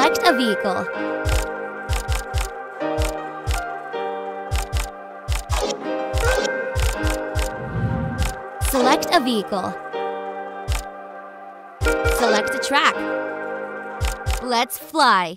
Select a vehicle. Select a vehicle. Select a track. Let's fly.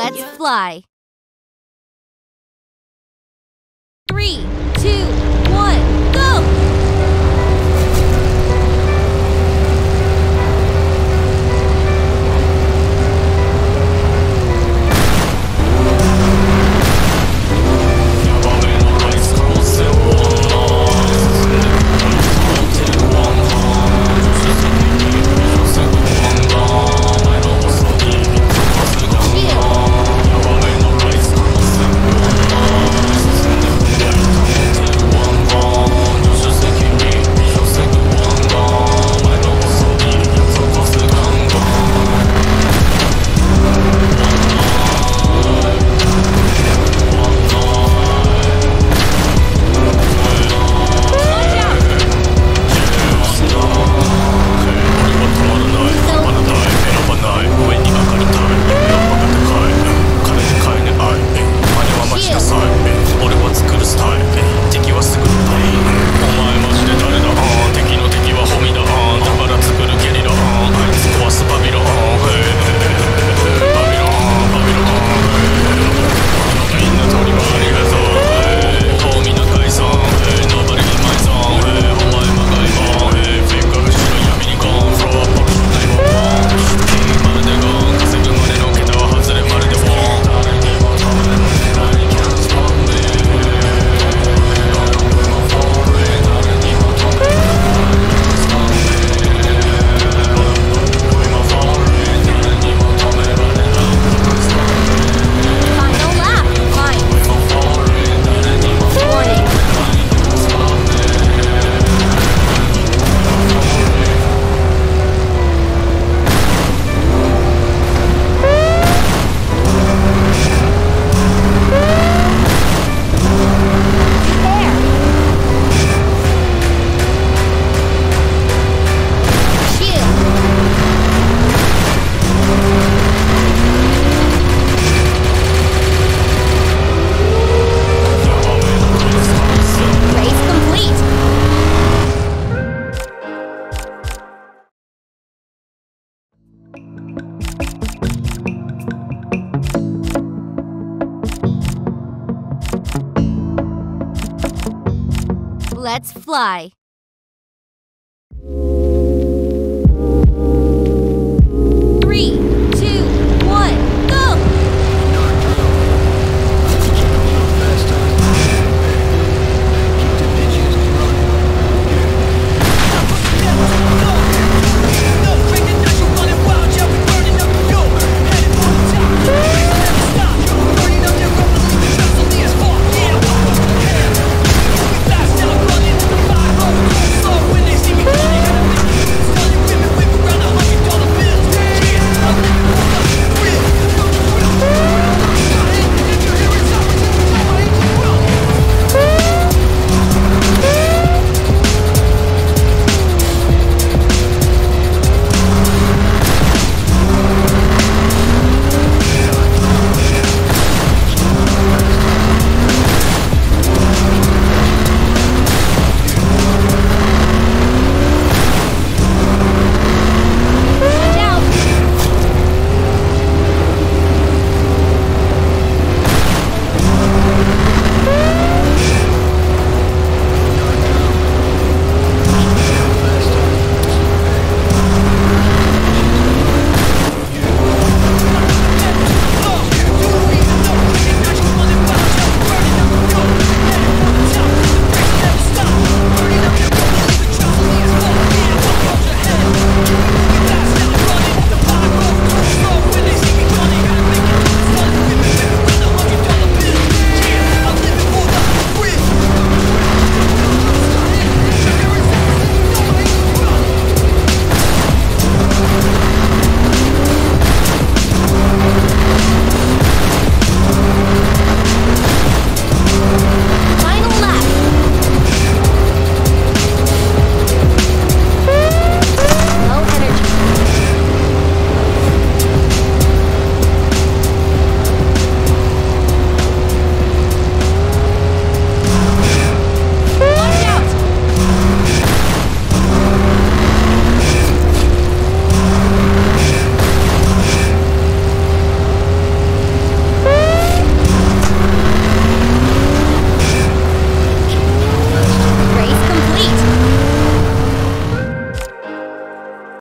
Let's fly. Three, two, Let's fly.